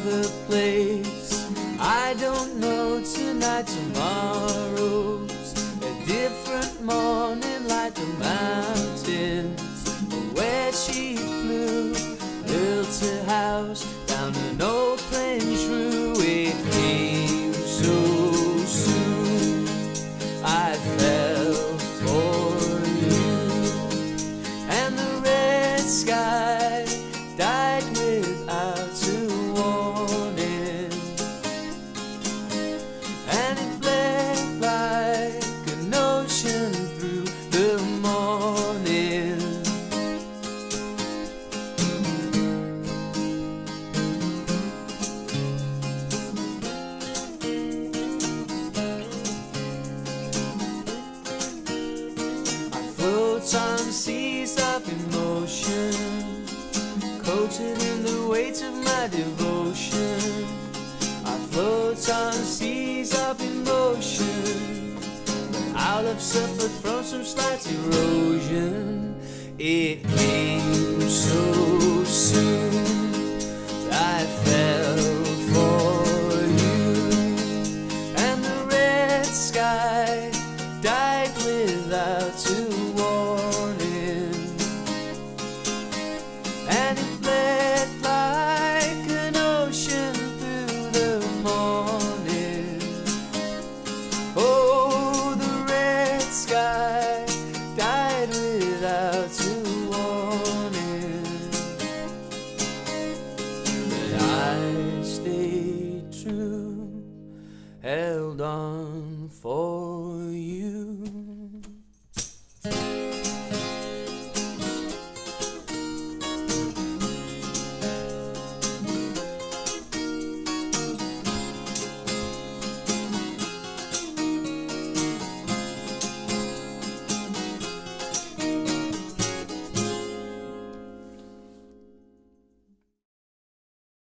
another place. I don't know tonight, tomorrow's a different morning, like the mountains where she flew. Built a house down an on seas of emotion, coated in the weight of my devotion. I float on seas of emotion, but I'll have suffered from some slight erosion. It came so soon. I fell for you, and the red sky died without a held on for you.